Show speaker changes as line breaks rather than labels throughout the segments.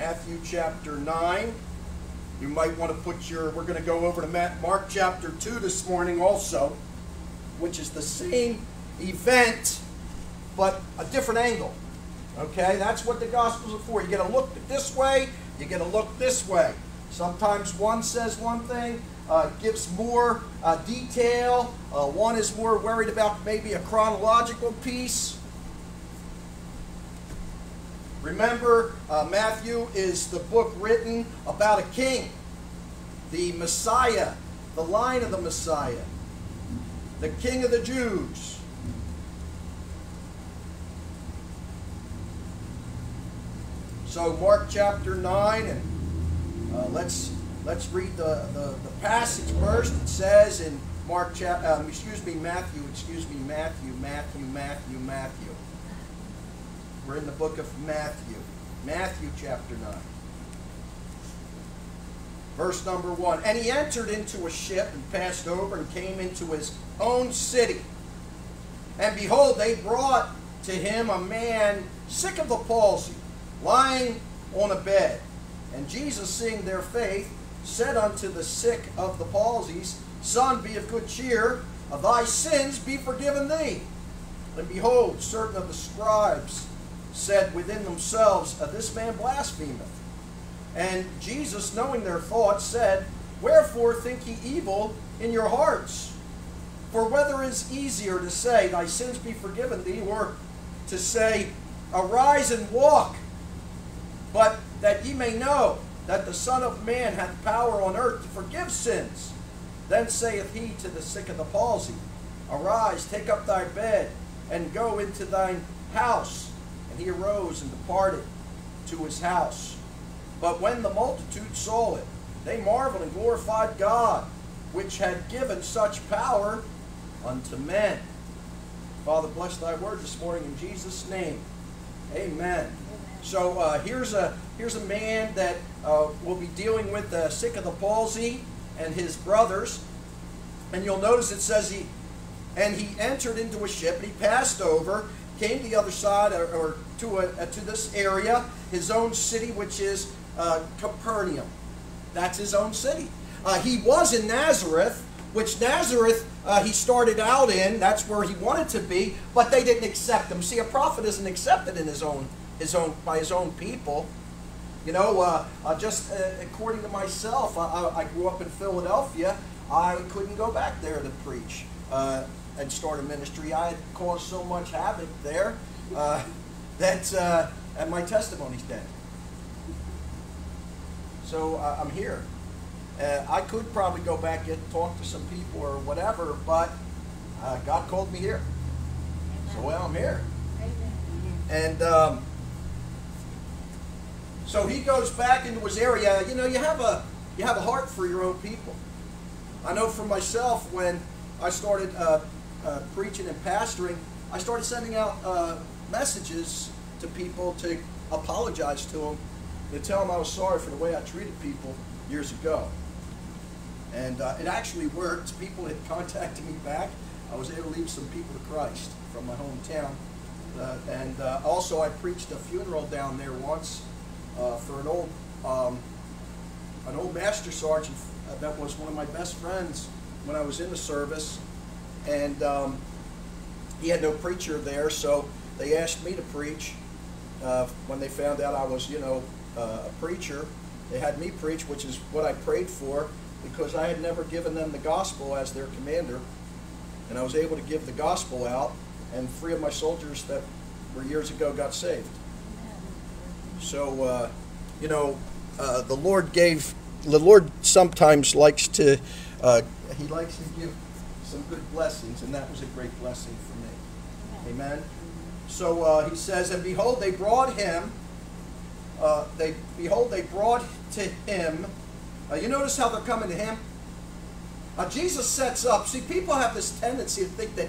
Matthew chapter 9. You might want to put your, we're going to go over to Mark chapter 2 this morning also, which is the same event, but a different angle. Okay, that's what the Gospels are for. You get to look this way, you get to look this way. Sometimes one says one thing, uh, gives more uh, detail. Uh, one is more worried about maybe a chronological piece. Remember, uh, Matthew is the book written about a king, the Messiah, the line of the Messiah, the King of the Jews. So Mark chapter 9, and uh, let's let's read the, the, the, passage first. It says in Mark chapter, um, excuse me, Matthew, excuse me, Matthew, Matthew, Matthew, Matthew. We're in the book of Matthew. Matthew chapter 9. Verse number 1. And he entered into a ship and passed over and came into his own city. And behold, they brought to him a man sick of the palsy, lying on a bed. And Jesus, seeing their faith, said unto the sick of the palsies, Son, be of good cheer, of thy sins be forgiven thee. And behold, certain of the scribes said within themselves, uh, This man blasphemeth. And Jesus, knowing their thoughts, said, Wherefore think ye evil in your hearts? For whether is easier to say, Thy sins be forgiven thee, or to say, Arise and walk, but that ye may know that the Son of Man hath power on earth to forgive sins. Then saith he to the sick of the palsy, Arise, take up thy bed, and go into thine house he arose and departed to his house. But when the multitude saw it, they marveled and glorified God, which had given such power unto men. Father, bless thy word this morning in Jesus' name. Amen. Amen. So uh, here's a here's a man that uh, will be dealing with the sick of the palsy and his brothers. And you'll notice it says he and he entered into a ship and he passed over came to the other side or, or to, a, uh, to this area, his own city, which is uh, Capernaum. That's his own city. Uh, he was in Nazareth, which Nazareth uh, he started out in. That's where he wanted to be, but they didn't accept him. See, a prophet isn't accepted in his own, his own by his own people. You know, uh, uh, just according to myself, I, I, grew up in Philadelphia. I couldn't go back there to preach and start a ministry. I had caused so much havoc there uh, that uh, and my testimony's dead. So uh, I'm here. Uh, I could probably go back and talk to some people or whatever, but uh, God called me here. So well, I'm here. And um, so he goes back into his area. You know, you have a you have a heart for your own people. I know for myself when I started uh, uh, preaching and pastoring, I started sending out uh, messages to people to apologize to them, to tell them I was sorry for the way I treated people years ago. And uh, it actually worked. People had contacted me back. I was able to lead some people to Christ from my hometown. Uh, and uh, also, I preached a funeral down there once uh, for an old um, an old master sergeant that was one of my best friends when I was in the service and um, he had no preacher there, so they asked me to preach. Uh, when they found out I was, you know, uh, a preacher, they had me preach, which is what I prayed for, because I had never given them the gospel as their commander, and I was able to give the gospel out, and three of my soldiers that were years ago got saved. So, uh, you know, uh, the Lord gave. The Lord sometimes likes to. Uh, he likes to give some good blessings, and that was a great blessing for me. Amen. Amen. So uh, he says, and behold, they brought him. Uh, they behold, they brought to him. Uh, you notice how they're coming to him. Uh, Jesus sets up. See, people have this tendency to think that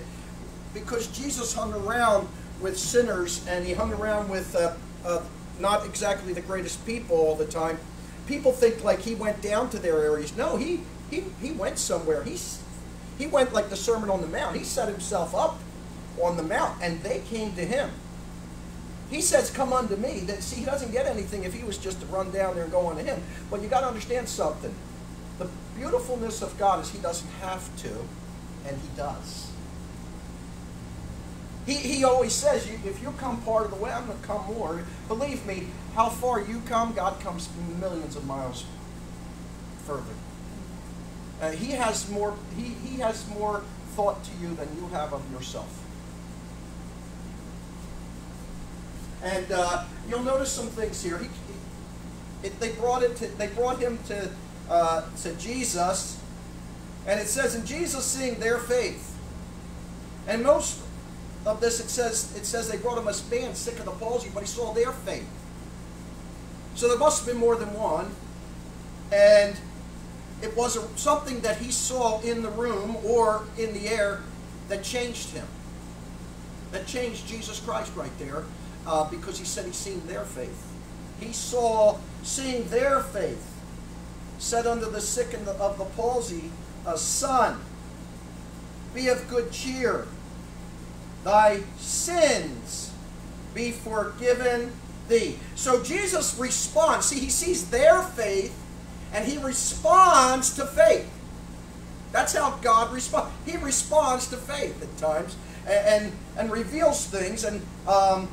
because Jesus hung around with sinners and he hung around with uh, uh, not exactly the greatest people all the time, people think like he went down to their areas. No, he he he went somewhere. He's he went like the Sermon on the Mount. He set himself up on the mount, and they came to him. He says, Come unto me. That See, he doesn't get anything if he was just to run down there and go unto him. But you got to understand something. The beautifulness of God is he doesn't have to, and he does. He, he always says, if you come part of the way, I'm going to come more. Believe me, how far you come, God comes millions of miles further. Uh, he has more. He, he has more thought to you than you have of yourself. And uh, you'll notice some things here. He, he, it, they brought it. To, they brought him to uh, to Jesus, and it says, "In Jesus seeing their faith." And most of this, it says it says they brought him a man sick of the palsy, but he saw their faith. So there must have been more than one, and it was a, something that he saw in the room or in the air that changed him. That changed Jesus Christ right there uh, because he said he seen their faith. He saw, seeing their faith, said unto the sick the, of the palsy, a Son, be of good cheer. Thy sins be forgiven thee. So Jesus responds. See, he sees their faith and he responds to faith. That's how God responds. He responds to faith at times and, and, and reveals things. And um,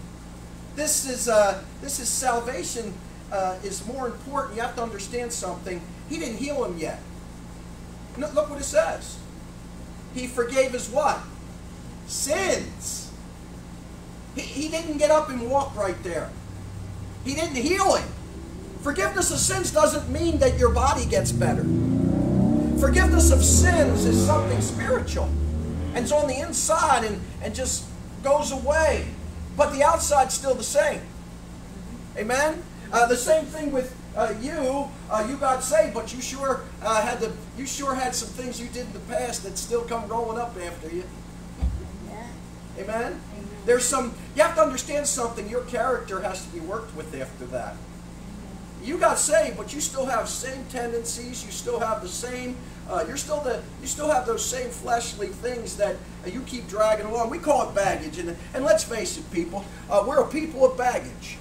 this is uh, this is salvation uh, is more important. You have to understand something. He didn't heal him yet. Look what it says. He forgave his what? Sins. He, he didn't get up and walk right there. He didn't heal him. Forgiveness of sins doesn't mean that your body gets better. Forgiveness of sins is something spiritual. And it's on the inside and, and just goes away. But the outside's still the same. Amen? Uh, the same thing with uh, you. Uh, you got saved, but you sure uh, had the you sure had some things you did in the past that still come rolling up after you. Amen? Amen? There's some you have to understand something. Your character has to be worked with after that you got saved, but you still have same tendencies. You still have the same. Uh, you're still the. You still have those same fleshly things that uh, you keep dragging along. We call it baggage, and and let's face it, people. Uh, we're a people of baggage.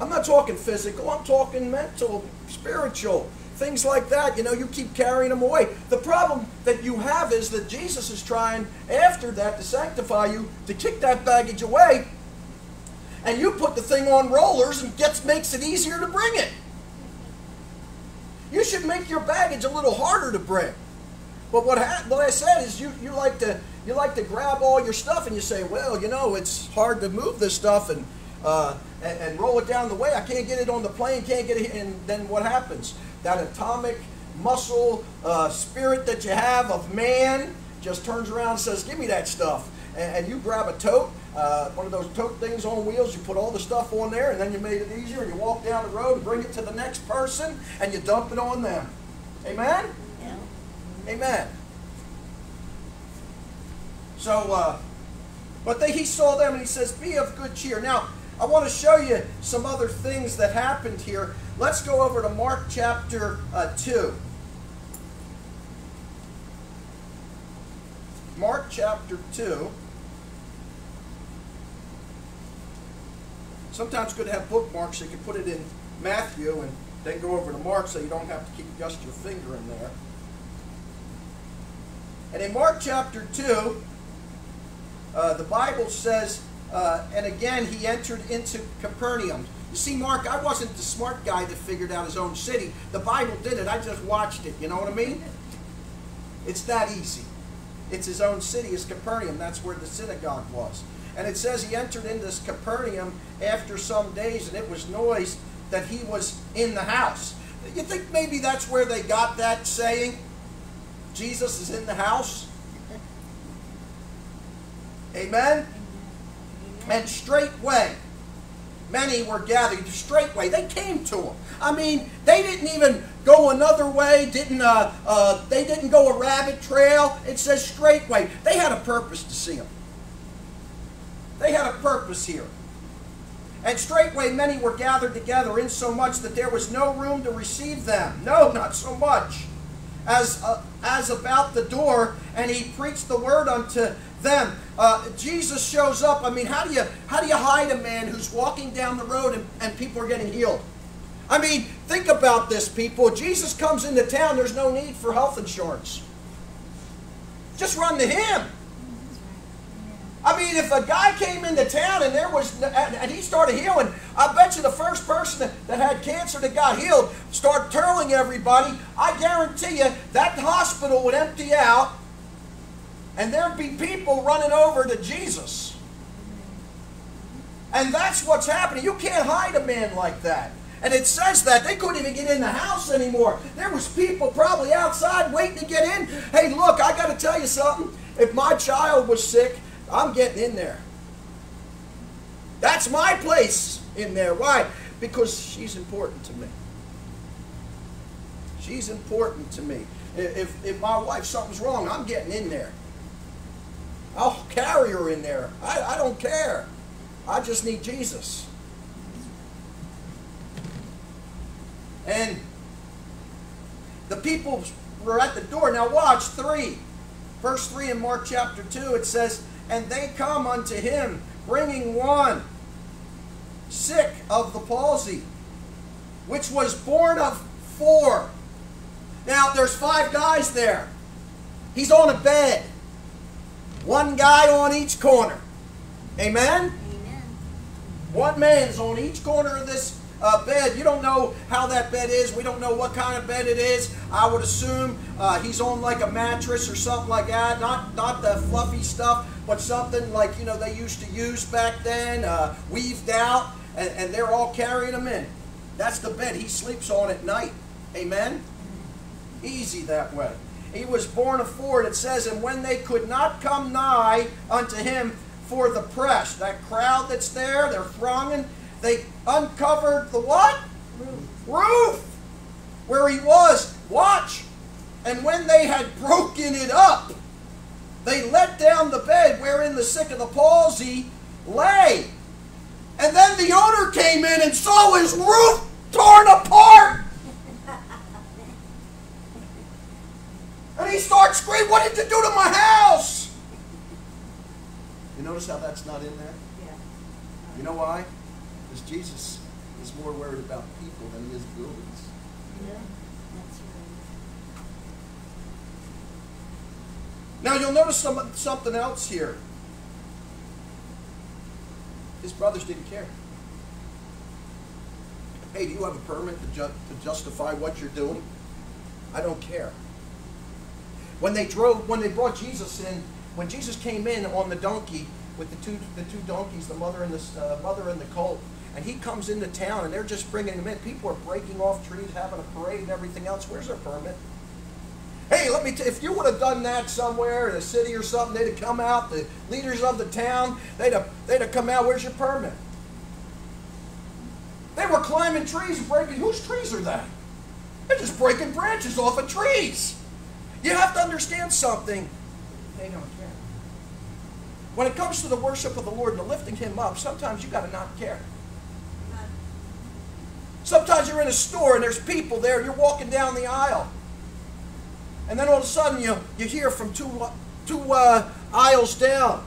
I'm not talking physical. I'm talking mental, spiritual things like that. You know, you keep carrying them away. The problem that you have is that Jesus is trying after that to sanctify you to kick that baggage away and you put the thing on rollers and gets makes it easier to bring it. You should make your baggage a little harder to bring. But what, what I said is you, you like to you like to grab all your stuff and you say, well, you know, it's hard to move this stuff and uh, and, and, roll it down the way. I can't get it on the plane, can't get it. And then what happens? That atomic muscle uh, spirit that you have of man just turns around and says, give me that stuff. And, and you grab a tote uh, one of those tote things on wheels. You put all the stuff on there, and then you made it easier. And you walk down the road and bring it to the next person, and you dump it on them. Amen. Yeah. Amen. So, uh, but they, he saw them, and he says, "Be of good cheer." Now, I want to show you some other things that happened here. Let's go over to Mark chapter uh, two. Mark chapter 2. Sometimes it's good to have bookmarks so you can put it in Matthew and then go over to Mark so you don't have to keep just your finger in there. And in Mark chapter 2, uh, the Bible says, uh, and again he entered into Capernaum. You see, Mark, I wasn't the smart guy that figured out his own city. The Bible did it. I just watched it. You know what I mean? It's that easy. It's his own city, is Capernaum. That's where the synagogue was. And it says he entered into this Capernaum after some days, and it was noise that he was in the house. You think maybe that's where they got that saying? Jesus is in the house? Amen? And straightway, many were gathered. Straightway, they came to him. I mean, they didn't even go another way. Didn't uh, uh, they didn't go a rabbit trail? It says straightway. They had a purpose to see him. They had a purpose here. And straightway many were gathered together, insomuch that there was no room to receive them. No, not so much. As, uh, as about the door, and he preached the word unto them. Uh, Jesus shows up. I mean, how do you how do you hide a man who's walking down the road and, and people are getting healed? I mean, think about this, people. Jesus comes into town. There's no need for health insurance. Just run to him. I mean, if a guy came into town and there was and he started healing, I bet you the first person that had cancer that got healed started telling everybody. I guarantee you that hospital would empty out, and there'd be people running over to Jesus. And that's what's happening. You can't hide a man like that. And it says that they couldn't even get in the house anymore. There was people probably outside waiting to get in. Hey, look, I got to tell you something. If my child was sick, I'm getting in there. That's my place in there. Why? Because she's important to me. She's important to me. If, if my wife, something's wrong, I'm getting in there. I'll carry her in there. I, I don't care. I just need Jesus. And the people were at the door. Now watch 3. Verse 3 in Mark chapter 2, it says, And they come unto him, bringing one sick of the palsy, which was borne of four. Now there's five guys there. He's on a bed. One guy on each corner. Amen? Amen. One man's on each corner of this uh, bed. You don't know how that bed is. We don't know what kind of bed it is. I would assume uh, he's on like a mattress or something like that. Not not the fluffy stuff, but something like you know they used to use back then, uh, weaved out, and, and they're all carrying him in. That's the bed he sleeps on at night. Amen. Easy that way. He was borne of four. It says, and when they could not come nigh unto him for the press, that crowd that's there, they're thronging they uncovered the what? Roof. Roof. Where he was. Watch. And when they had broken it up, they let down the bed wherein the sick of the palsy lay. And then the owner came in and saw his roof torn apart. and he starts screaming, What did you do to my house? You notice how that's not in there? Yeah. You know why? Because Jesus is more worried about people than he is buildings. Yeah, that's right. Now you'll notice some, something else here. His brothers didn't care. Hey, do you have a permit to, ju to justify what you're doing? I don't care. When they drove, when they brought Jesus in, when Jesus came in on the donkey with the two the two donkeys, the mother and the uh, mother and the colt, and he comes into town and they're just bringing him in. People are breaking off trees, having a parade and everything else. Where's their permit? Hey, let me tell if you would have done that somewhere in a city or something, they'd have come out, the leaders of the town, they'd have, they'd have come out, where's your permit? They were climbing trees and breaking, whose trees are that? They're just breaking branches off of trees. You have to understand something. They don't care. When it comes to the worship of the Lord and the lifting Him up, sometimes you got to not care. Sometimes you're in a store and there's people there and you're walking down the aisle. And then all of a sudden you, you hear from two, two uh, aisles down,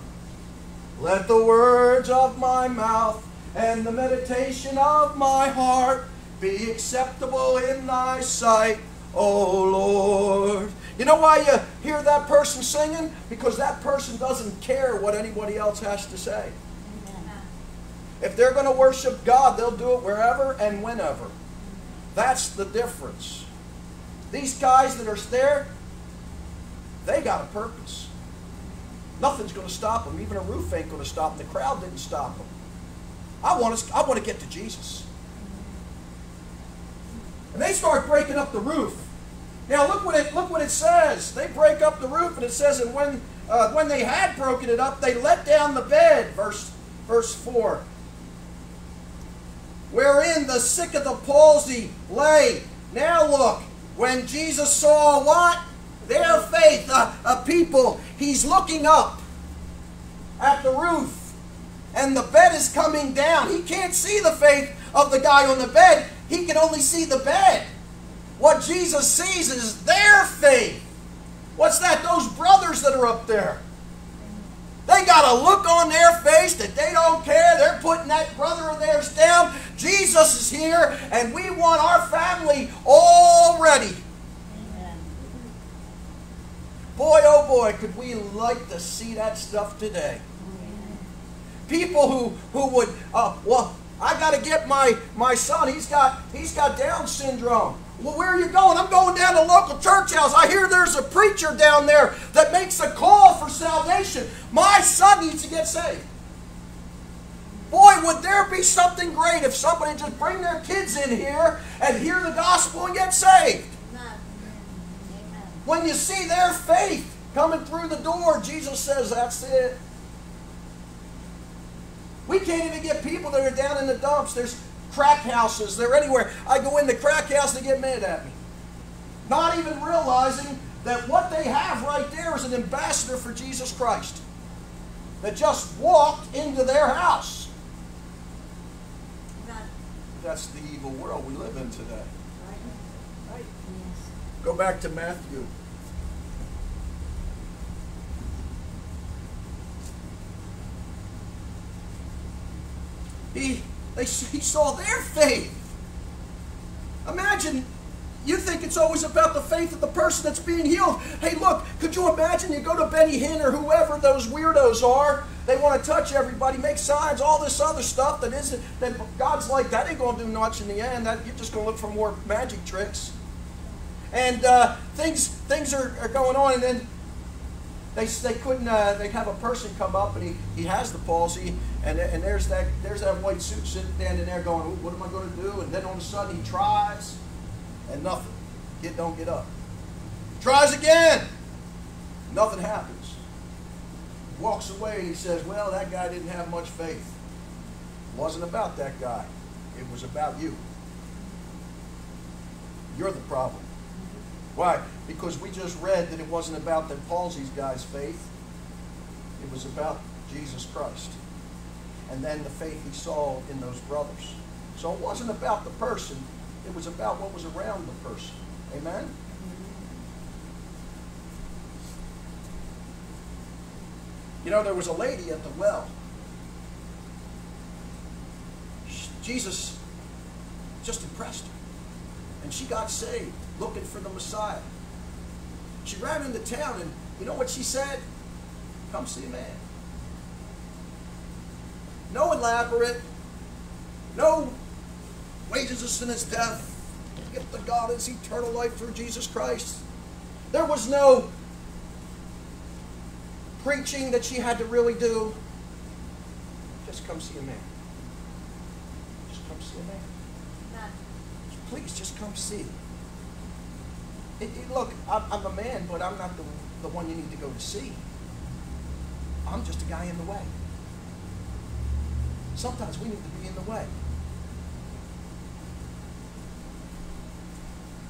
Let the words of my mouth and the meditation of my heart be acceptable in thy sight, O Lord. You know why you hear that person singing? Because that person doesn't care what anybody else has to say. If they're going to worship God, they'll do it wherever and whenever. That's the difference. These guys that are there, they got a purpose. Nothing's going to stop them. Even a roof ain't going to stop them. The crowd didn't stop them. I want to, I want to get to Jesus. And they start breaking up the roof. Now look what it look what it says. They break up the roof, and it says, and when uh, when they had broken it up, they let down the bed. Verse verse four wherein the sick of the palsy lay. Now look, when Jesus saw what? Their faith, a, a people, he's looking up at the roof and the bed is coming down. He can't see the faith of the guy on the bed. He can only see the bed. What Jesus sees is their faith. What's that? Those brothers that are up there. They got a look on their face that they don't care. They're putting that brother of theirs down. Jesus is here, and we want our family all ready. Boy, oh boy, could we like to see that stuff today. People who, who would, uh, well, I got to get my, my son. He's got, he's got Down syndrome. Well, where are you going? I'm going down to local church house. I hear there's a preacher down there that makes a call for salvation. My son needs to get saved. Boy, would there be something great if somebody just bring their kids in here and hear the gospel and get saved. When you see their faith coming through the door, Jesus says, that's it. We can't even get people that are down in the dumps. There's crack houses. They're anywhere. I go in the crack house, they get mad at me. Not even realizing that what they have right there is an ambassador for Jesus Christ that just walked into their house. That's the evil world we live in today. Go back to Matthew. He, they, he saw their faith. Imagine, you think it's always about the faith of the person that's being healed. Hey, look, could you imagine you go to Benny Hinn or whoever those weirdos are? They want to touch everybody, make signs, all this other stuff that isn't, that God's like, that ain't going to do much in the end. That, you're just going to look for more magic tricks. And uh, things, things are, are going on, and then they, they couldn't, uh, they have a person come up and he, he has the palsy, and, and there's, that, there's that white suit sitting standing there going, what am I going to do? And then all of a sudden he tries, and nothing. Kid don't get up. Tries again. Nothing happens. Walks away and he says, well, that guy didn't have much faith. It wasn't about that guy. It was about you. You're the problem. Why? Because we just read that it wasn't about the palsy guy's faith. It was about Jesus Christ. And then the faith he saw in those brothers. So it wasn't about the person, it was about what was around the person. Amen? You know, there was a lady at the well. Jesus just impressed her. And she got saved looking for the Messiah. She ran into town and you know what she said? Come see a man. No elaborate, no wages of sin is death. The gift of God is eternal life through Jesus Christ. There was no preaching that she had to really do. Just come see a man. Just come see a man. Please, just come see. Look, I'm, a man, but I'm not the, the one you need to go to see. I'm just a guy in the way. Sometimes we need to be in the way.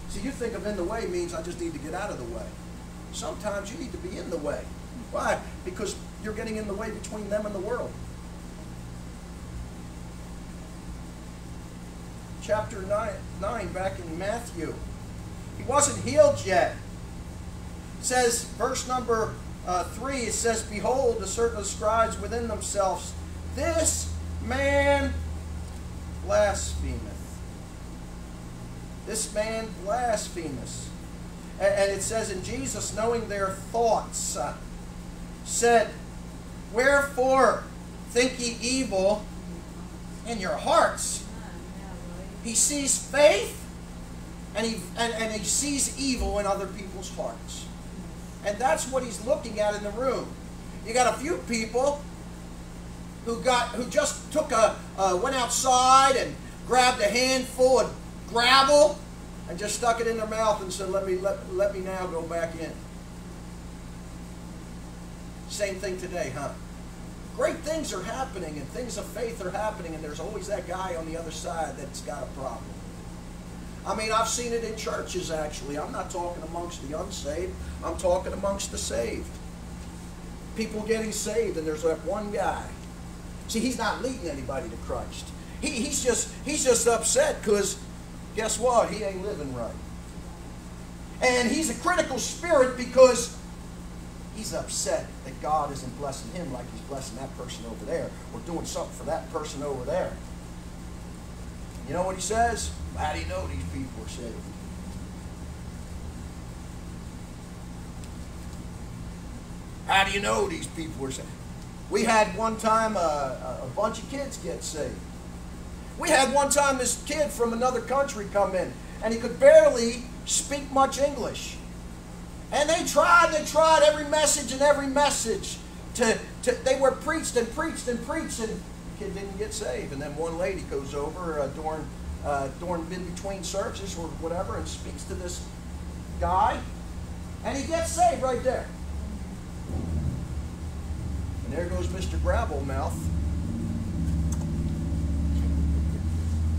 See, you think of in the way means I just need to get out of the way. Sometimes you need to be in the way. Why? Because you're getting in the way between them and the world. Chapter 9, 9 back in Matthew. He wasn't healed yet. It says, verse number uh, 3, it says, Behold, a certain scribes within themselves, this man blasphemeth. This man blasphemeth. And, and it says, And Jesus, knowing their thoughts, uh, said, Wherefore think ye evil in your hearts? He sees faith and he, and, and he sees evil in other people's hearts. And that's what he's looking at in the room. You got a few people who got who just took a uh, went outside and grabbed a handful of gravel and just stuck it in their mouth and said, "Let me let, let me now go back in." Same thing today, huh? Great things are happening and things of faith are happening, and there's always that guy on the other side that's got a problem. I mean, I've seen it in churches actually. I'm not talking amongst the unsaved, I'm talking amongst the saved. People getting saved, and there's that one guy. See, he's not leading anybody to Christ. He, he's just he's just upset because guess what? He ain't living right. And he's a critical spirit because he's upset that God isn't blessing him like he's blessing that person over there or doing something for that person over there. You know what he says? How do you know these people are saved? How do you know these people are saved? We had one time uh, a, a bunch of kids get saved. We had one time this kid from another country come in, and he could barely speak much English. And they tried, they tried every message and every message. To, to they were preached and preached and preached, and kid didn't get saved. And then one lady goes over uh, during uh, during in between services or whatever, and speaks to this guy, and he gets saved right there. And there goes Mr. Gravelmouth.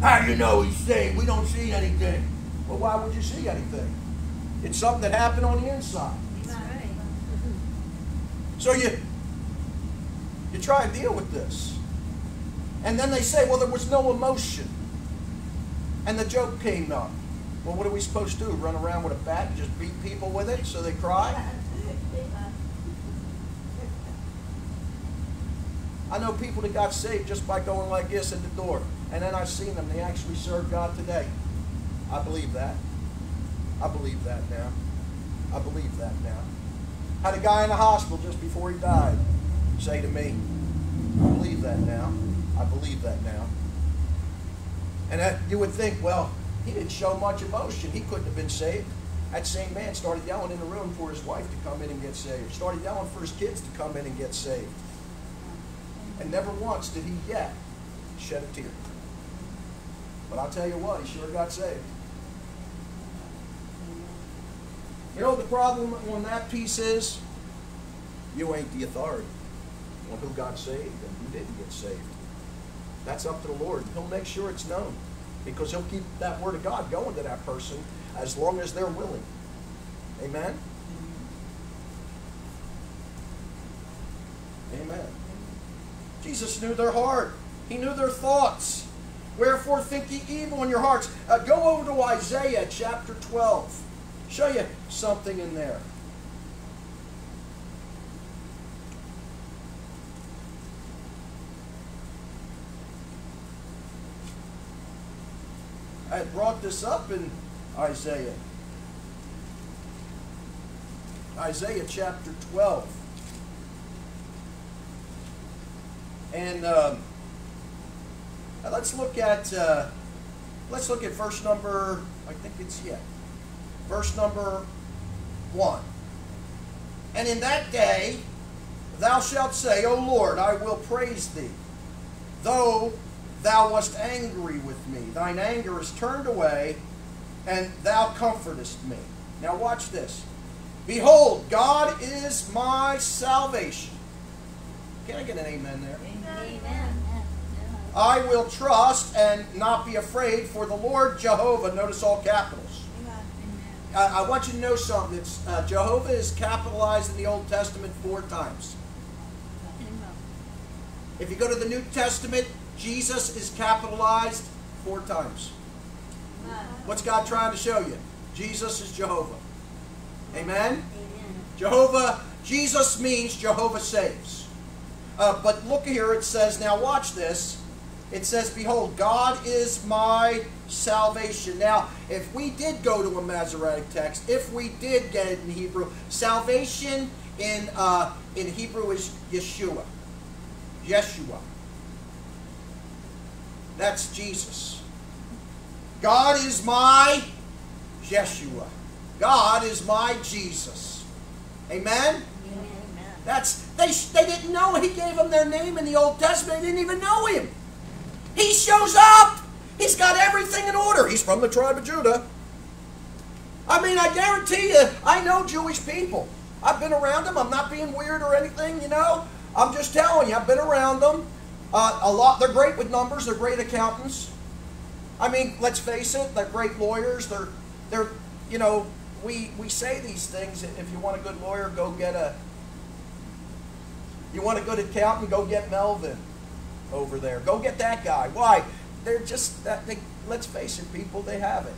How do you know he's saved? We don't see anything. Well, why would you see anything? It's something that happened on the inside. So you you try and deal with this. And then they say, well, there was no emotion. And the joke came up. Well, what are we supposed to do? Run around with a bat and just beat people with it so they cry? I know people that got saved just by going like this at the door. And then I've seen them. They actually serve God today. I believe that. I believe that now. I believe that now. Had a guy in the hospital just before he died say to me, I believe that now. I believe that now. And you would think, well, he didn't show much emotion. He couldn't have been saved. That same man started yelling in the room for his wife to come in and get saved. Started yelling for his kids to come in and get saved. And never once did he yet shed a tear. But I'll tell you what, he sure got saved. You know the problem on that piece is? You ain't the authority on who got saved and who didn't get saved. That's up to the Lord. He'll make sure it's known because he'll keep that word of God going to that person as long as they're willing. Amen? Amen. Jesus knew their heart. He knew their thoughts. Wherefore think ye evil in your hearts. Uh, go over to Isaiah chapter 12 show you something in there. I brought this up in Isaiah. Isaiah chapter 12. And um, let's look at uh, let's look at verse number. I think it's yeah, verse number 1. And in that day thou shalt say, O Lord, I will praise thee, though thou wast angry with me. Thine anger is turned away, and thou comfortest me. Now watch this. Behold, God is my salvation. Can I get an amen there? Amen. I will trust and not be afraid, for the Lord Jehovah, notice all capitals, I want you to know something. It's, uh, Jehovah is capitalized in the Old Testament four times. If you go to the New Testament, Jesus is capitalized four times. What's God trying to show you? Jesus is Jehovah. Amen? Amen. Jehovah, Jesus means Jehovah saves. Uh, but look here, it says, now watch this. It says, Behold, God is my salvation. Now, if we did go to a Masoretic text, if we did get it in Hebrew, salvation in, uh, in Hebrew is Yeshua. Yeshua. That's Jesus. God is my Yeshua. God is my Jesus. Amen? Amen. That's they, they didn't know he gave them their name in the Old Testament. They didn't even know him. He shows up. He's got everything in order. He's from the tribe of Judah. I mean, I guarantee you, I know Jewish people. I've been around them. I'm not being weird or anything, you know. I'm just telling you, I've been around them. Uh, a lot. They're great with numbers. They're great accountants. I mean, let's face it. They're great lawyers. They're, they're, you know, we we say these things. If you want a good lawyer, go get a. You want a good accountant, go get Melvin over there. Go get that guy. Why? They're just that. They, let's face it, people. They have it.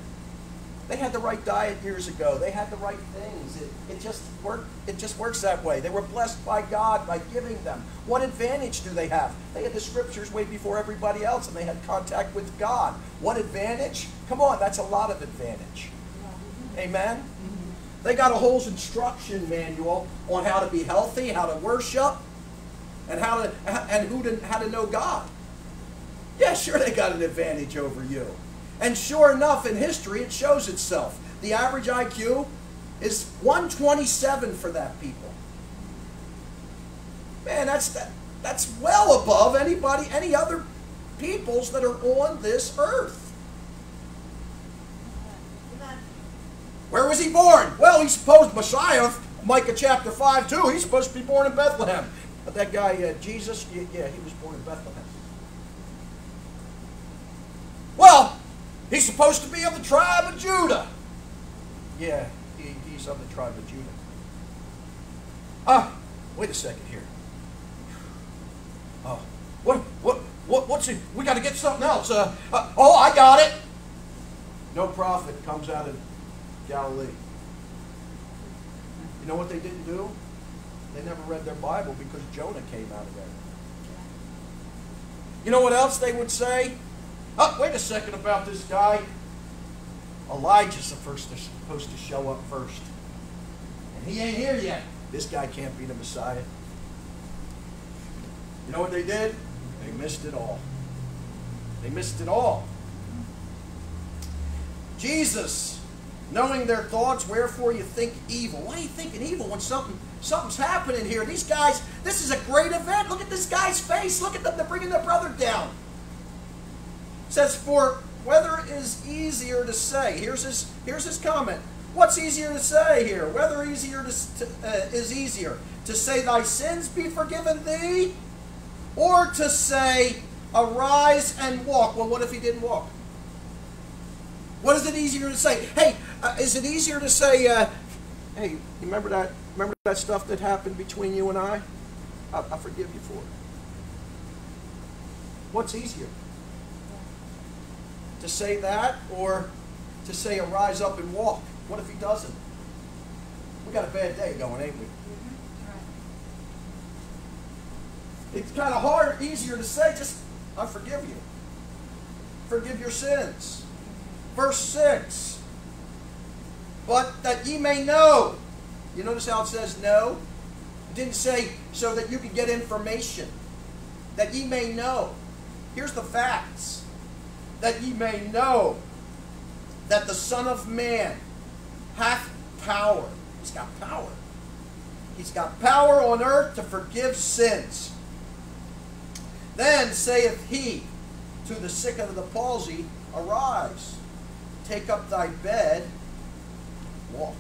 They had the right diet years ago. They had the right things. It, it just worked. It just works that way. They were blessed by God by giving them. What advantage do they have? They had the scriptures way before everybody else, and they had contact with God. What advantage? Come on, that's a lot of advantage. Amen. They got a whole instruction manual on how to be healthy, how to worship, and how to and who to how to know God. Yeah, sure, they got an advantage over you. And sure enough, in history, it shows itself. The average IQ is 127 for that people. Man, that's that, that's well above anybody, any other peoples that are on this earth. Where was he born? Well, he's supposed Messiah, Micah chapter 5 too. He's supposed to be born in Bethlehem. But that guy, uh, Jesus, yeah, he was born in Bethlehem. Well, He's supposed to be of the tribe of Judah. Yeah, he, he's of the tribe of Judah. Ah, wait a second here. Oh, what, what, what, what's it? We got to get something else. Uh, uh, oh, I got it. No prophet comes out of Galilee. You know what they didn't do? They never read their Bible because Jonah came out of there. You know what else they would say? Oh, wait a second about this guy. Elijah's the first to, supposed to show up first. And he ain't here yet. This guy can't be the Messiah. You know what they did? They missed it all. They missed it all. Jesus, knowing their thoughts, wherefore you think evil. Why are you thinking evil when something something's happening here? These guys, this is a great event. Look at this guy's face. Look at them. They're bringing their brother down says, For whether it is easier to say, here's his, here's his comment. What's easier to say here? Whether easier to, to uh, is easier to say, Thy sins be forgiven thee, or to say, Arise and walk. Well, what if he didn't walk? What is it easier to say? Hey, uh, is it easier to say, uh, Hey, you remember that? Remember that stuff that happened between you and I? I, I forgive you for it. What's easier? To say that or to say arise up and walk? What if he doesn't? We got a bad day going, ain't we? Mm-hmm. It's kind of hard, easier to say, just, I forgive you. Forgive your sins. Mm-hmm. Verse 6. But that ye may know. You notice how it says know? It didn't say so that you could get information. That ye may know. Here's the facts that ye may know that the Son of Man hath power. He's got power. He's got power on earth to forgive sins. Then saith he to the sick of the palsy, Arise, take up thy bed, walk.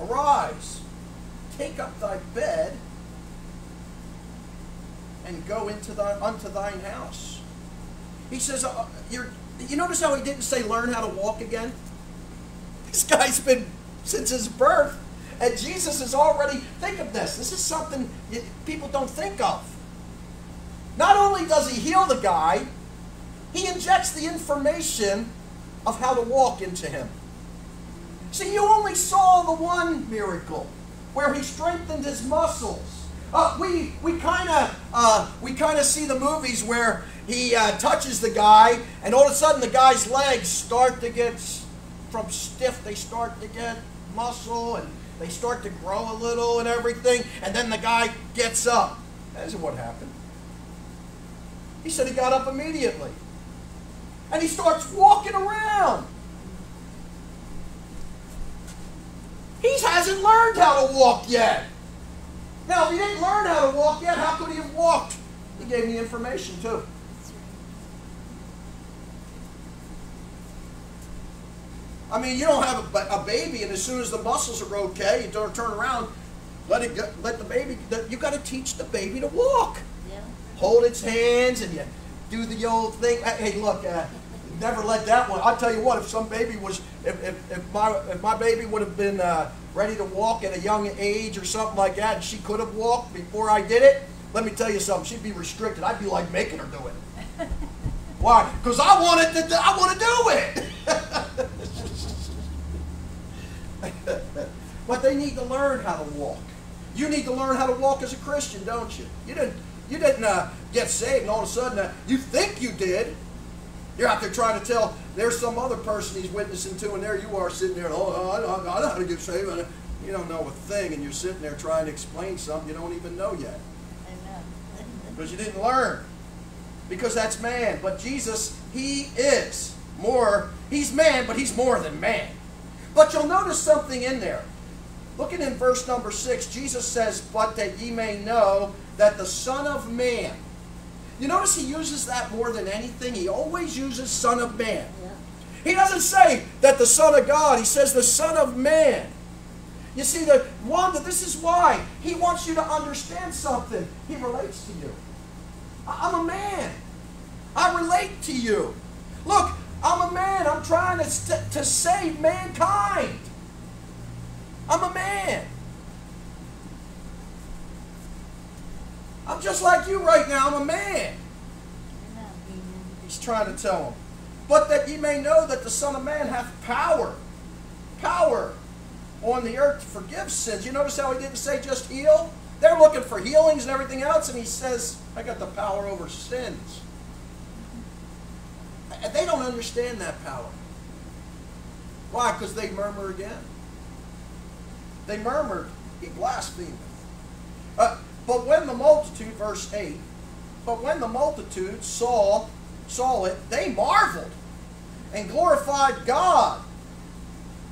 Arise, take up thy bed, and go into thy, unto thine house. He says, uh, you notice how he didn't say learn how to walk again? This guy's been since his birth. And Jesus is already, think of this. This is something people don't think of. Not only does he heal the guy, he injects the information of how to walk into him. See, you only saw the one miracle where he strengthened his muscles. Uh, we we kind of uh, we kind of see the movies where he uh, touches the guy, and all of a sudden the guy's legs start to get from stiff, they start to get muscle, and they start to grow a little and everything, and then the guy gets up. That isn't what happened. He said he got up immediately. And he starts walking around. He hasn't learned how to walk yet. Now, if he didn't learn how to walk yet, how could he have walked? He gave me information too. I mean, you don't have a, a, baby, and as soon as the muscles are okay, you don't turn around, let it go, let the baby. You got to teach the baby to walk. Yeah. Hold its hands, and you do the old thing. Hey, look, uh, never let that one. I'll tell you what. If some baby was, if, if, if my if my baby would have been uh, ready to walk at a young age or something like that, and she could have walked before I did it, let me tell you something. She'd be restricted. I'd be like making her do it. Why? Because I wanted to. I want to do it. need to learn how to walk. You need to learn how to walk as a Christian, don't you? You didn't. You didn't uh, get saved, and all of a sudden uh, you think you did. You're out there trying to tell there's some other person he's witnessing to, and there you are sitting there. Oh, I know, I know how to get saved. You don't know a thing, and you're sitting there trying to explain something you don't even know yet. Because you didn't learn. Because that's man. But Jesus, he is more. He's man, but he's more than man. But you'll notice something in there. Looking in verse number six, Jesus says, But that ye may know that the Son of Man. You notice he uses that more than anything. He always uses Son of Man.
Yeah.
He doesn't say that the Son of God, he says the Son of Man. You see, the Wanda, this is why. He wants you to understand something. He relates to you. I'm a man. I relate to you. Look, I'm a man. I'm trying to, to save mankind. I'm a man. I'm just like you right now. I'm a man. He's trying to tell them. But that ye may know that the Son of Man hath power. Power on the earth to forgive sins. You notice how he didn't say just heal? They're looking for healings and everything else, and he says, I got the power over sins. They don't understand that power. Why? Because they murmur again. They murmured, he blasphemeth. Uh, but when the multitude, verse 8, but when the multitude saw saw it, they marveled and glorified God,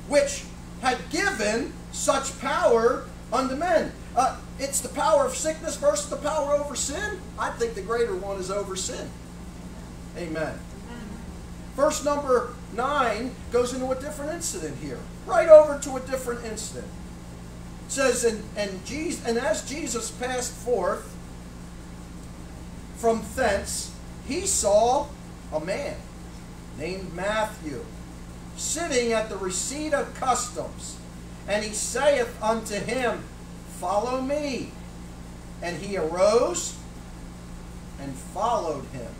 which had given such power unto men. Uh, it's the power of sickness versus the power over sin. I think the greater one is over sin. Amen. Verse number 9 goes into a different incident here. Right over to a different incident. It says, and, and, Jesus, and as Jesus passed forth from thence, he saw a man named Matthew sitting at the receipt of customs. And he saith unto him, Follow me. And he arose and followed him.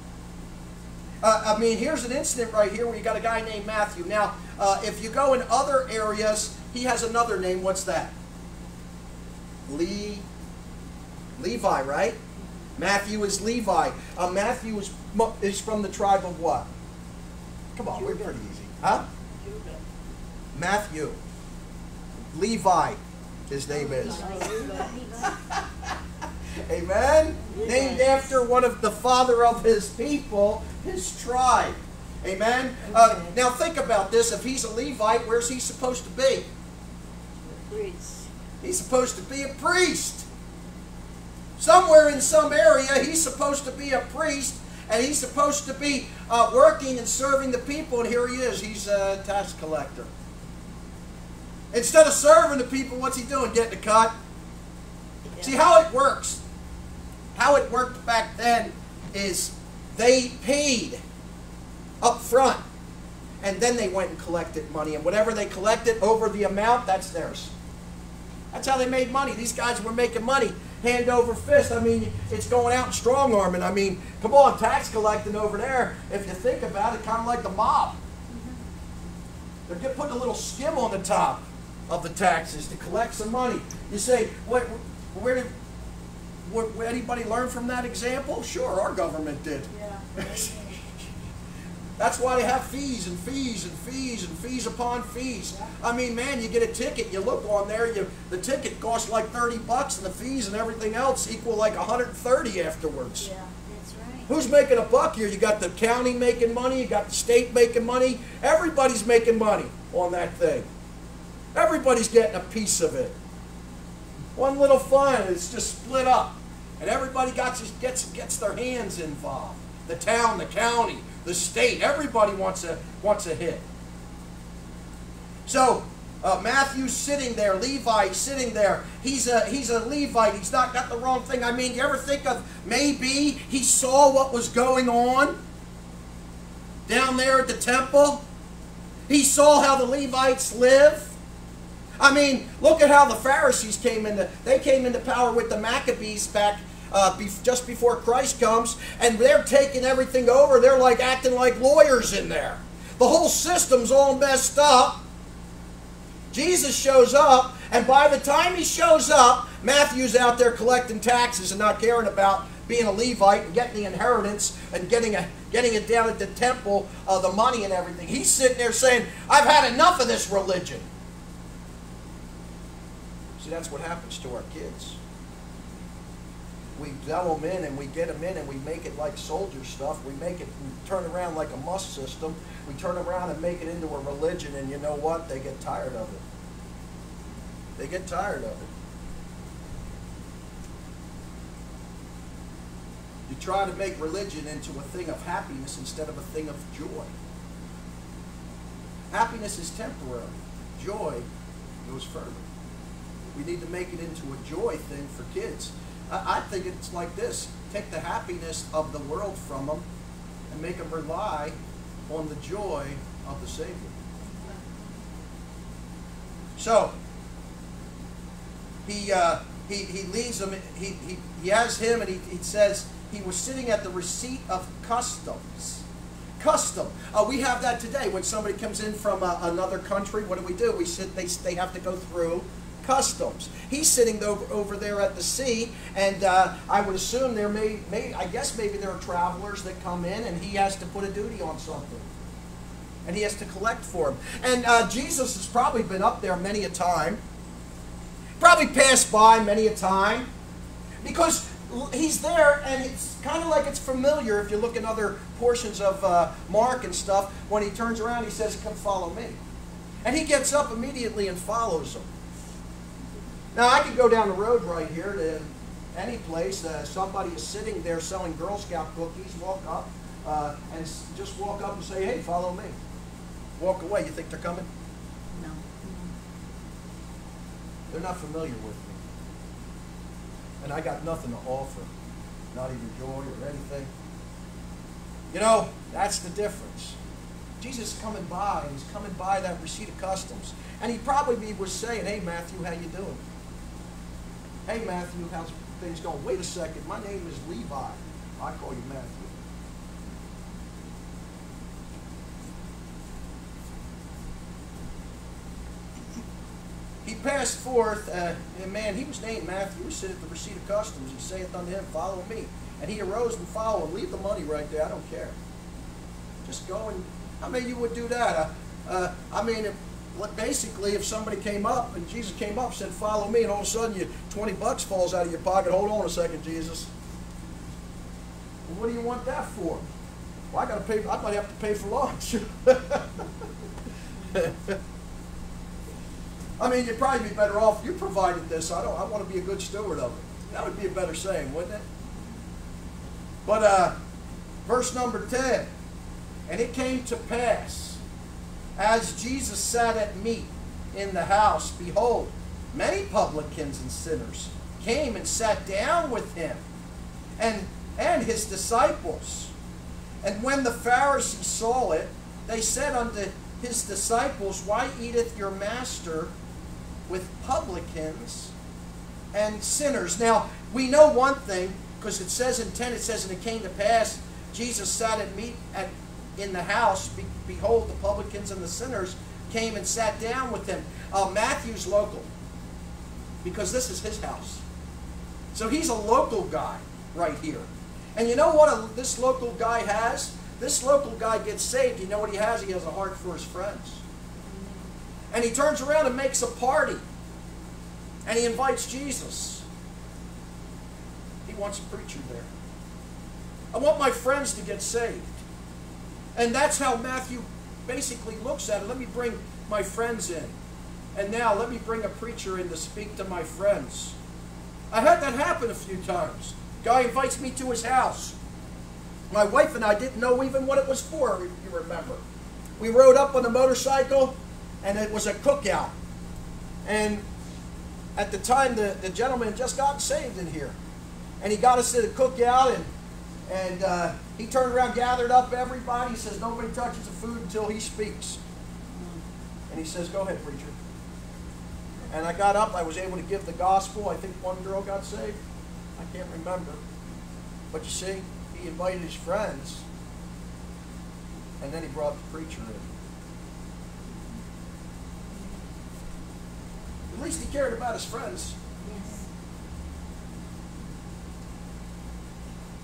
Uh, I mean, here's an incident right here where you got a guy named Matthew. Now, uh, if you go in other areas, he has another name. What's that? Lee, Levi, right? Matthew is Levi. Uh, Matthew is, is from the tribe of what? Come on, we're pretty easy. Huh? Judah. Matthew. Levi, his name is. Amen? Named after one of the father of his people, his tribe. Amen? Uh, now think about this. If he's a Levite, where's he supposed to be?
Priest.
He's supposed to be a priest. Somewhere in some area, he's supposed to be a priest, and he's supposed to be uh, working and serving the people, and here he is. He's a tax collector. Instead of serving the people, what's he doing? Getting a cut? See how it works. How it worked back then is they paid up front, and then they went and collected money, and whatever they collected over the amount, that's theirs. That's how they made money. These guys were making money hand over fist. I mean, it's going out strong arming. I mean, come on, tax collecting over there. If you think about it, kind of like the mob. They're putting a little skim on the top of the taxes to collect some money. You say, where, where did where anybody learn from that example? Sure, our government did.
Yeah.
That's why they have fees and fees and fees and fees upon fees. I mean, man, you get a ticket, you look on there, you the ticket costs like 30 bucks and the fees and everything else equal like 130 afterwards.
Yeah, that's right.
Who's making a buck here? You got the county making money, you got the state making money. Everybody's making money on that thing. Everybody's getting a piece of it. One little fund, is just split up. And everybody got, gets, gets their hands involved. The town, the county, the state, everybody wants a, wants a hit. So, uh, Matthew's sitting there, Levi sitting there. He's a, he's a Levite. He's not got the wrong thing. I mean, you ever think of maybe he saw what was going on down there at the temple? He saw how the Levites live. I mean, look at how the Pharisees came into they came into power with the Maccabees back uh, be, just before Christ comes, and they're taking everything over. They're like acting like lawyers in there. The whole system's all messed up. Jesus shows up, and by the time he shows up, Matthew's out there collecting taxes and not caring about being a Levite and getting the inheritance and getting a getting it down at the temple, uh, the money and everything. He's sitting there saying, "I've had enough of this religion." See, that's what happens to our kids. We demo them in and we get them in and we make it like soldier stuff. We make it we turn around like a must system. We turn around and make it into a religion, and you know what? They get tired of it. They get tired of it. You try to make religion into a thing of happiness instead of a thing of joy. Happiness is temporary. Joy goes further. We need to make it into a joy thing for kids. I, I think it's like this. Take the happiness of the world from them and make them rely on the joy of the Savior. So, he, uh, he, he leads them, he, he, he has him, and he, he says he was sitting at the receipt of customs. Custom. Uh, we have that today. When somebody comes in from uh, another country, what do we do? We sit, they, they have to go through customs. He's sitting over, over there at the sea, and uh, I would assume there may, may, I guess maybe there are travelers that come in, and he has to put a duty on something. And he has to collect for them. And uh, Jesus has probably been up there many a time, probably passed by many a time, because he's there, and it's kind of like it's familiar if you look in other portions of uh, Mark and stuff. When he turns around, he says, Come follow me. And he gets up immediately and follows him. Now, I could go down the road right here to any place. Uh, somebody is sitting there selling Girl Scout cookies. Walk up uh, and just walk up and say, hey, follow me. Walk away. You think they're coming?
No.
They're not familiar with me. And I got nothing to offer. Not even joy or anything. You know, that's the difference. Jesus is coming by, and he's coming by that receipt of customs. And he probably was saying, hey, Matthew, how you doing? Hey, Matthew, how's things going? Wait a second. My name is Levi. I call you Matthew. He passed forth, uh, and man, he was named Matthew. He sit at the receipt of customs. He saith unto him, Follow me. And he arose and followed. Leave the money right there. I don't care. Just go and. I mean, you would do that. Uh, I mean, if, basically, if somebody came up and Jesus came up and said, "Follow me," and all of a sudden, you twenty bucks falls out of your pocket. Hold on a second, Jesus. Well, what do you want that for? Well, I got to pay. I might have to pay for lunch. I mean, you'd probably be better off. You provided this. I don't. I want to be a good steward of it. That would be a better saying, wouldn't it? But uh, verse number ten, and it came to pass as Jesus sat at meat in the house, behold, many publicans and sinners came and sat down with him and, and his disciples. And when the Pharisees saw it, they said unto his disciples, Why eateth your master with publicans and sinners? Now, we know one thing, because it says in 10, it says, And it came to pass, Jesus sat at meat at in the house, be, behold, the publicans and the sinners came and sat down with him. Uh, Matthew's local because this is his house. So he's a local guy right here. And you know what a, this local guy has? This local guy gets saved. You know what he has? He has a heart for his friends. And he turns around and makes a party. And he invites Jesus. He wants a preacher there. I want my friends to get saved. And that's how Matthew basically looks at it. Let me bring my friends in. And now let me bring a preacher in to speak to my friends. I had that happen a few times. Guy invites me to his house. My wife and I didn't know even what it was for, if you remember. We rode up on a motorcycle, and it was a cookout. And at the time, the, the gentleman just got saved in here. And he got us to the cookout, and and uh, he turned around, gathered up everybody. He says, Nobody touches the food until he speaks. And he says, Go ahead, preacher. And I got up. I was able to give the gospel. I think one girl got saved. I can't remember. But you see, he invited his friends. And then he brought the preacher in. At least he cared about his friends.
Yes.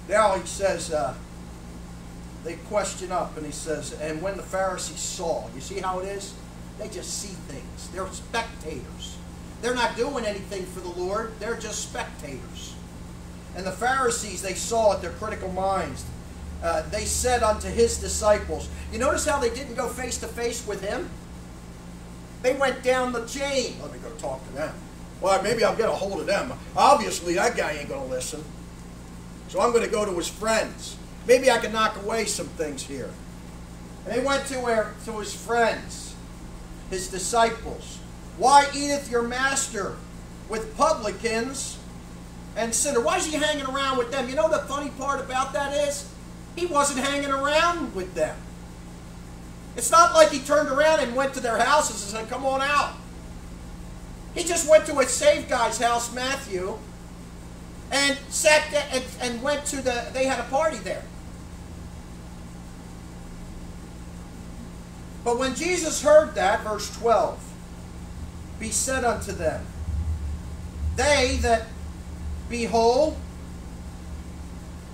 Now he says, uh, they question up and he says, and when the Pharisees saw, you see how it is? They just see things. They're spectators. They're not doing anything for the Lord, they're just spectators. And the Pharisees, they saw it, their critical minds. Uh, they said unto his disciples, you notice how they didn't go face to face with him? They went down the chain. Let me go talk to them. Well, maybe I'll get a hold of them. Obviously, that guy ain't going to listen. So I'm going to go to his friends. Maybe I can knock away some things here. And they went to, where, to his friends, his disciples. Why eateth your master with publicans and sinners? Why is he hanging around with them? You know the funny part about that is? He wasn't hanging around with them. It's not like he turned around and went to their houses and said, Come on out. He just went to a saved guy's house, Matthew, and sat there and, and went to the, they had a party there. But when Jesus heard that, verse 12, be said unto them, They that be whole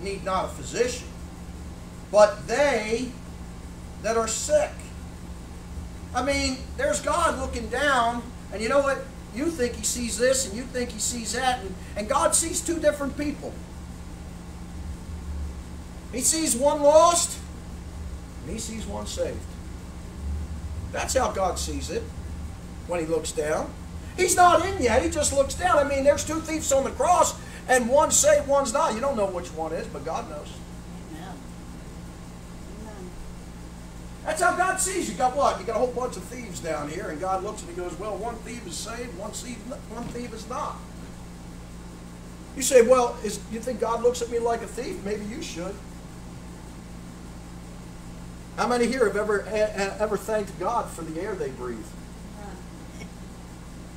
need not a physician, but they that are sick. I mean, there's God looking down, and you know what? You think he sees this, and you think he sees that, and, and God sees two different people. He sees one lost, and he sees one saved. That's how God sees it when he looks down. He's not in yet, he just looks down. I mean, there's two thieves on the cross, and one's saved, one's not. You don't know which one is, but God knows.
Amen. Amen.
That's how God sees. You got what? You got a whole bunch of thieves down here, and God looks and he goes, "Well, one thief is saved, one thief, one thief is not." You say, "Well, is you think God looks at me like a thief?" Maybe you should. How many here have ever ever thanked God for the air they breathe?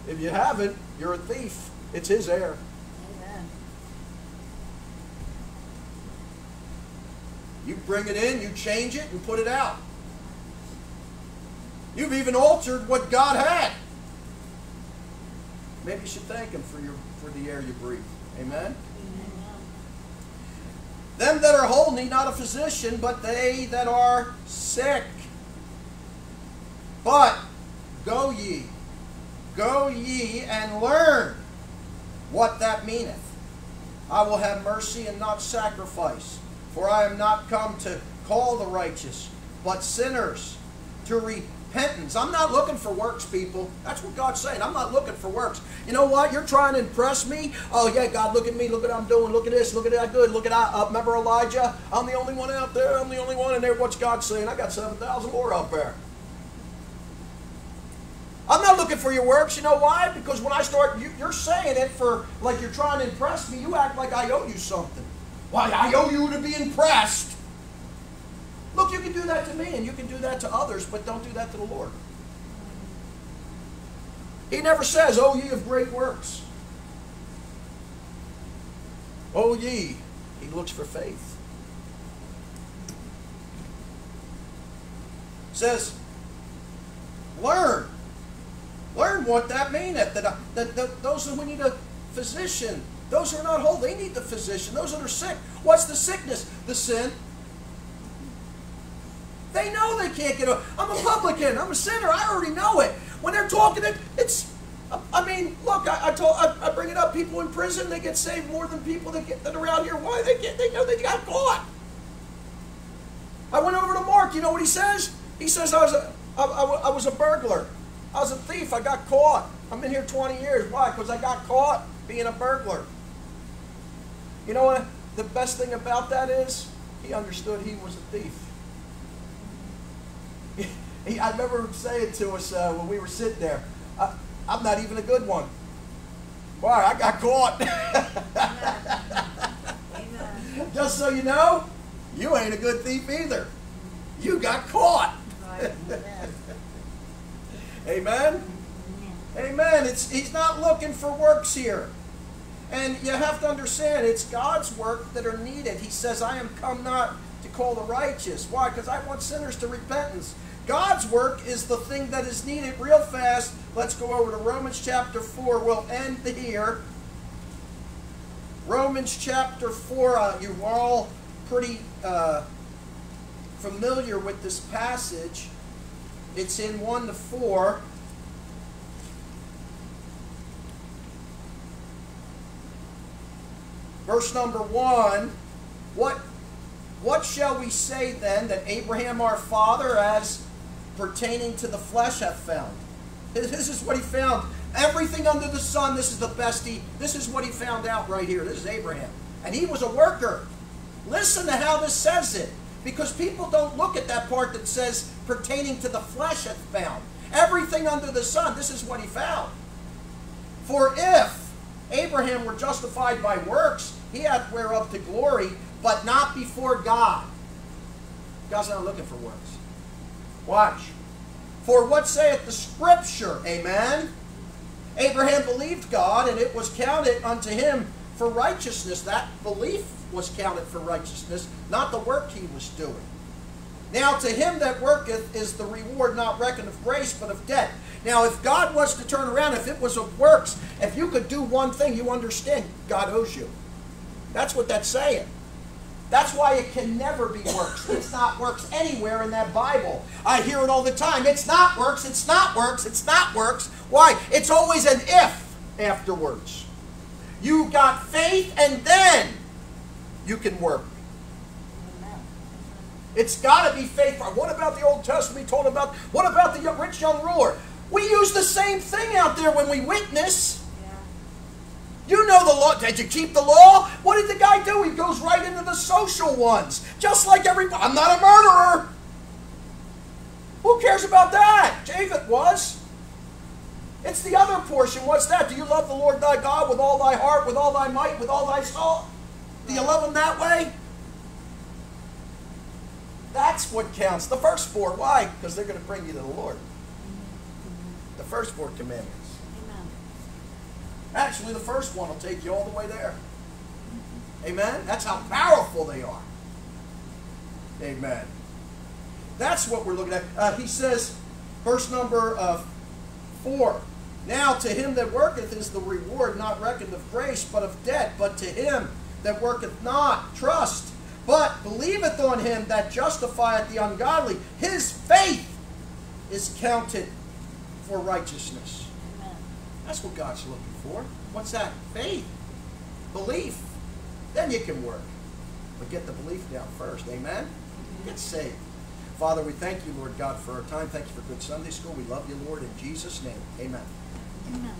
If you haven't, you're a thief. It's His air. You bring it in, you change it, and put it out. You've even altered what God had. Maybe you should thank Him for your for the air you breathe. Amen.
Amen.
Them that are whole need not a physician, but they that are sick. But go ye, go ye and learn what that meaneth. I will have mercy and not sacrifice, for I am not come to call the righteous, but sinners to repentance. I'm not looking for works, people. That's what God's saying. I'm not looking for works. You know what? You're trying to impress me. Oh yeah, God, look at me. Look at what I'm doing. Look at this. Look at that good. Look at I. Uh, remember Elijah? I'm the only one out there. I'm the only one in there. What's God saying? I got seven thousand more out there. I'm not looking for your works. You know why? Because when I start, you, you're saying it for like you're trying to impress me. You act like I owe you something. Why? I owe you to be impressed. Look, you can do that to me and you can do that to others, but don't do that to the Lord. He never says, Oh, ye of great works. Oh, ye. He looks for faith. Says, learn. Learn what that meaneth. That, that, that those who need a physician, those who are not whole, they need the physician. Those that are sick. What's the sickness? The sin. They know they can't get over. I'm a publican. I'm a sinner. I already know it. When they're talking it, it's. I mean, look. I, I told. I, I bring it up. People in prison, they get saved more than people that get that are out here. Why they get? They know they got caught. I went over to Mark. You know what he says? He says I was a. I, I, I was a burglar. I was a thief. I got caught. I'm in here 20 years. Why? Because I got caught being a burglar. You know what? The best thing about that is he understood he was a thief. He, I remember him saying to us uh, when we were sitting there, I, I'm not even a good one. Why? I got caught.
Amen.
Just so you know, you ain't a good thief either. You got caught.
Right. Amen.
Amen?
Amen.
Amen. It's, he's not looking for works here. And you have to understand, it's God's work that are needed. He says, I am come not to call the righteous. Why? Because I want sinners to repentance. God's work is the thing that is needed real fast. Let's go over to Romans chapter 4. We'll end here. Romans chapter 4. Uh, you're all pretty uh, familiar with this passage. It's in 1 to 4. Verse number 1. What, what shall we say then that Abraham our father, as pertaining to the flesh, hath found? This is what he found. Everything under the sun, this is the best he, this is what he found out right here. This is Abraham. And he was a worker. Listen to how this says it. Because people don't look at that part that says pertaining to the flesh hath found. Everything under the sun, this is what he found. For if Abraham were justified by works, he hath whereof to glory, but not before God. God's not looking for works. Watch. For what saith the Scripture? Amen. Abraham believed God, and it was counted unto him for righteousness. That belief was counted for righteousness, not the work he was doing. Now to him that worketh is the reward not reckoned of grace, but of debt. Now if God was to turn around, if it was of works, if you could do one thing, you understand God owes you. That's what that's saying. That's why it can never be works. It's not works anywhere in that Bible. I hear it all the time. It's not works, it's not works, it's not works. Why? It's always an if afterwards. You got faith and then you can work. It's got to be faithful. What about the Old Testament? We told about. What about the rich young ruler? We use the same thing out there when we witness. You know the law. Did you keep the law? What did the guy do? He goes right into the social ones. Just like every. I'm not a murderer. Who cares about that? David was. It's the other portion. What's that? Do you love the Lord thy God with all thy heart, with all thy might, with all thy soul? Do you love him that way? That's what counts. The first four. Why? Because they're going to bring you to the Lord. The first four commandments. Actually, the first one will take you all the way there. Amen? That's how powerful they are. Amen. That's what we're looking at. Uh, he says, verse number uh, 4 Now to him that worketh is the reward not reckoned of grace, but of debt. But to him that worketh not, trust, but believeth on him that justifieth the ungodly, his faith is counted for righteousness.
Amen.
That's what God's looking for. What's that? Faith. Belief. Then you can work. But get the belief down first. Amen? Mm-hmm. Get saved. Father, we thank you, Lord God, for our time. Thank you for good Sunday school. We love you, Lord, in Jesus' name. Amen.
Amen.